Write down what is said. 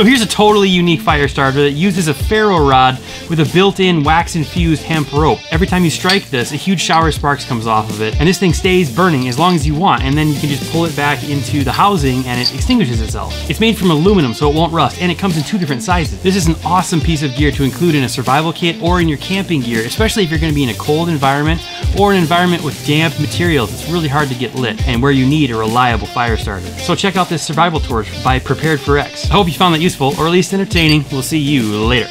So here's a totally unique fire starter that uses a ferro rod with a built-in wax-infused hemp rope. Every time you strike this, a huge shower of sparks comes off of it, and this thing stays burning as long as you want, and then you can just pull it back into the housing and it extinguishes itself. It's made from aluminum so it won't rust, and it comes in two different sizes. This is an awesome piece of gear to include in a survival kit or in your camping gear, especially if you're gonna be in a cold environment or an environment with damp materials. It's really hard to get lit and where you need a reliable fire starter. So check out this survival torch by Prepared4X. I hope you found that useful or at least entertaining. We'll see you later.